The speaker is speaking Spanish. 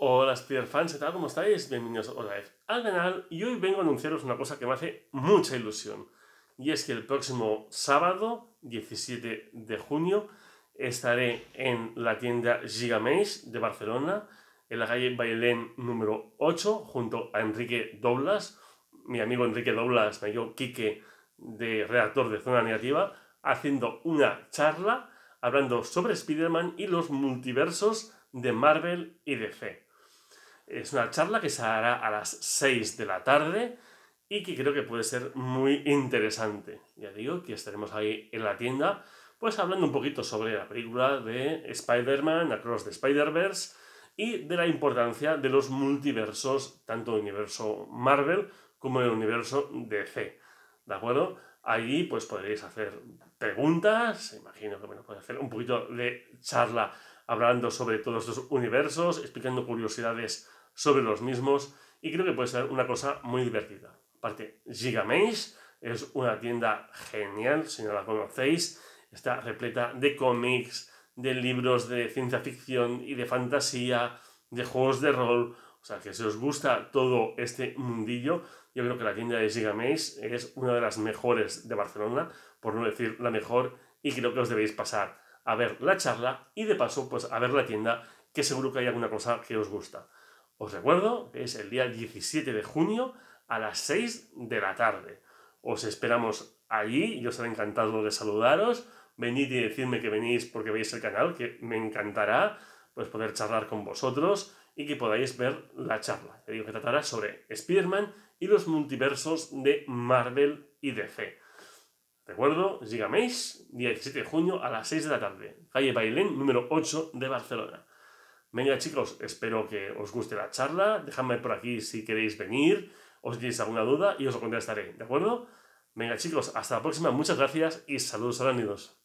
Hola Spider-Fans, ¿qué tal? ¿Cómo estáis? Bienvenidos otra vez al canal y hoy vengo a anunciaros una cosa que me hace mucha ilusión y es que el próximo sábado, 17 de junio, estaré en la tienda Gigamage de Barcelona, en la calle Bailén número 8, junto a Enrique Doblas, mi amigo Enrique Doblas, me dio Quique, de redactor de Zona Negativa, haciendo una charla hablando sobre Spider-Man y los multiversos de Marvel y DC. Es una charla que se hará a las 6 de la tarde y que creo que puede ser muy interesante. Ya digo que estaremos ahí en la tienda, pues hablando un poquito sobre la película de Spider-Man, Across the Spider-Verse y de la importancia de los multiversos, tanto el universo Marvel como el universo DC. ¿De acuerdo? Allí pues podréis hacer preguntas, imagino que bueno, podéis hacer un poquito de charla hablando sobre todos los universos, explicando curiosidades sobre los mismos y creo que puede ser una cosa muy divertida. Aparte, Gigamage es una tienda genial, si no la conocéis, está repleta de cómics, de libros de ciencia ficción y de fantasía, de juegos de rol, o sea que si os gusta todo este mundillo, yo creo que la tienda de Gigamage es una de las mejores de Barcelona, por no decir la mejor, y creo que os debéis pasar a ver la charla y de paso pues a ver la tienda, que seguro que hay alguna cosa que os gusta. Os recuerdo es el día 17 de junio a las 6 de la tarde. Os esperamos allí, yo estaré encantado de saludaros. Venid y decirme que venís porque veis el canal, que me encantará pues, poder charlar con vosotros y que podáis ver la charla. Te digo que tratará sobre Spider-Man y los multiversos de Marvel y DC. Recuerdo, Gigamesh, día 17 de junio a las 6 de la tarde, calle Bailén, número 8 de Barcelona. Venga chicos, espero que os guste la charla, dejadme por aquí si queréis venir, o si tenéis alguna duda y os lo contestaré, ¿de acuerdo? Venga chicos, hasta la próxima, muchas gracias y saludos aránidos.